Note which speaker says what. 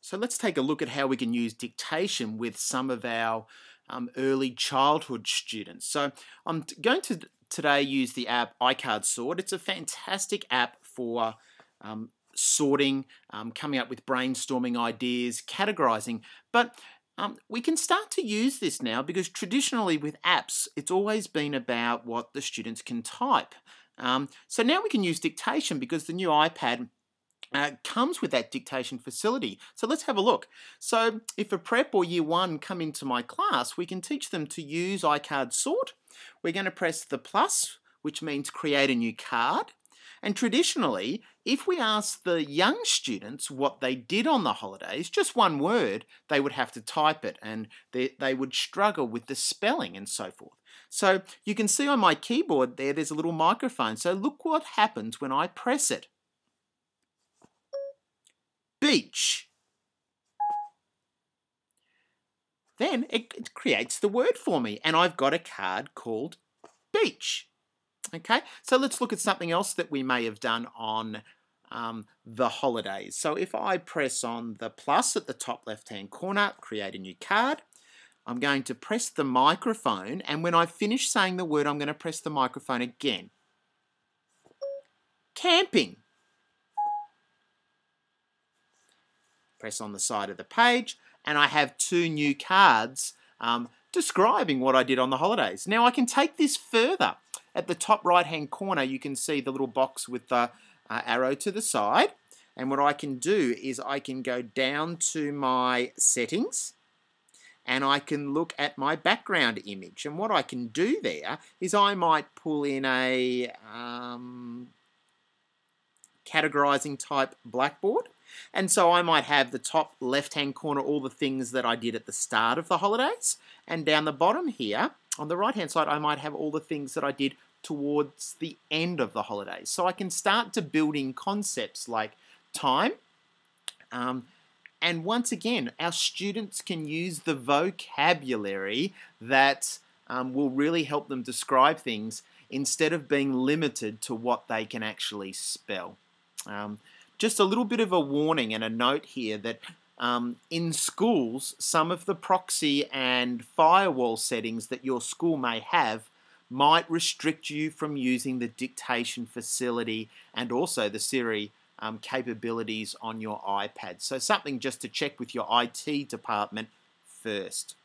Speaker 1: So let's take a look at how we can use dictation with some of our um, early childhood students. So I'm going to today use the app iCard Sort. It's a fantastic app for um, sorting, um, coming up with brainstorming ideas, categorizing. But um, we can start to use this now because traditionally with apps, it's always been about what the students can type. Um, so now we can use dictation because the new iPad uh, comes with that dictation facility. So let's have a look. So if a prep or year one come into my class, we can teach them to use iCard sort. We're going to press the plus, which means create a new card. And traditionally, if we ask the young students what they did on the holidays, just one word, they would have to type it and they, they would struggle with the spelling and so forth. So you can see on my keyboard there, there's a little microphone. So look what happens when I press it beach. Then it, it creates the word for me, and I've got a card called beach. Okay, so let's look at something else that we may have done on um, the holidays. So if I press on the plus at the top left hand corner, create a new card, I'm going to press the microphone, and when I finish saying the word, I'm going to press the microphone again. Camping. Press on the side of the page, and I have two new cards um, describing what I did on the holidays. Now I can take this further. At the top right hand corner, you can see the little box with the uh, arrow to the side. And what I can do is I can go down to my settings and I can look at my background image. And what I can do there is I might pull in a um, categorizing type blackboard and so I might have the top left hand corner all the things that I did at the start of the holidays. And down the bottom here, on the right hand side, I might have all the things that I did towards the end of the holidays. So I can start to build in concepts like time. Um, and once again, our students can use the vocabulary that um, will really help them describe things instead of being limited to what they can actually spell. Um, just a little bit of a warning and a note here that um, in schools, some of the proxy and firewall settings that your school may have might restrict you from using the dictation facility and also the Siri um, capabilities on your iPad. So something just to check with your IT department first.